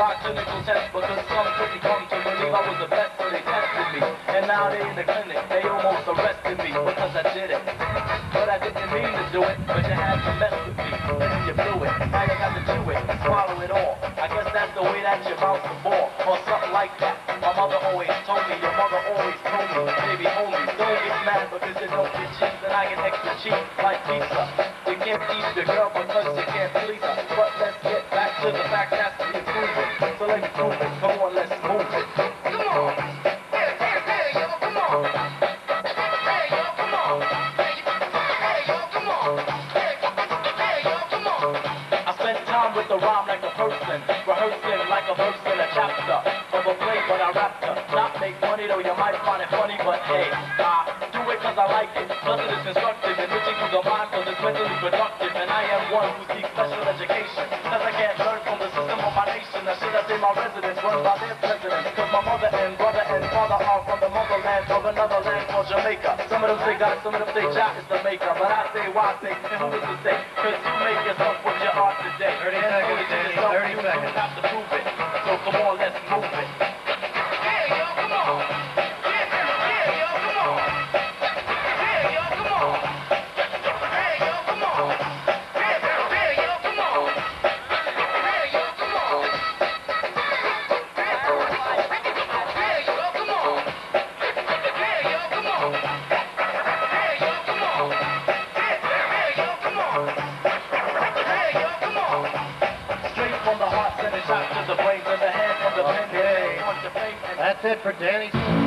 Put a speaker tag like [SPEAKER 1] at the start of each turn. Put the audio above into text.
[SPEAKER 1] by clinical tests because some couldn't come to believe I was the best, so they tested me. And now they in the clinic, they almost arrested me because I did it. But I didn't mean to do it, but you had to mess with me. And you blew it, now you got to do it, swallow it all. I guess that's the way that you bounce the ball, or something like that. My mother always told me, your mother always told me, baby homie, don't get mad because you don't get cheap, and I get extra cheap like pizza. You can't eat the girl because you can't please her. But let's get back to the fact that's come on, let's move it.
[SPEAKER 2] Come on. Hey, hey, hey, yo, come on. Hey, yo, come on. Hey, hey, yo, come on. Hey, hey, yo, come on.
[SPEAKER 1] I spend time with the rhyme like a person, rehearsing like a verse in a chapter of a play, but I rap to not make money, though you might find it funny, but hey, I do it cause I like it, cause it is constructive, enriching to the mind cause it's mentally productive, and I am one who seeks special education, run by their presidents, cause my mother and brother and father are from the motherland of another land called Jamaica. Some of them say God, some of them say Jah is the maker, but I say why say, and who is to say, cause you make yourself what you are today.
[SPEAKER 3] 30
[SPEAKER 1] And
[SPEAKER 3] seconds,
[SPEAKER 1] only to yourself,
[SPEAKER 3] 30
[SPEAKER 1] you
[SPEAKER 3] seconds.
[SPEAKER 1] have to prove it. So come on,
[SPEAKER 3] That's it for Danny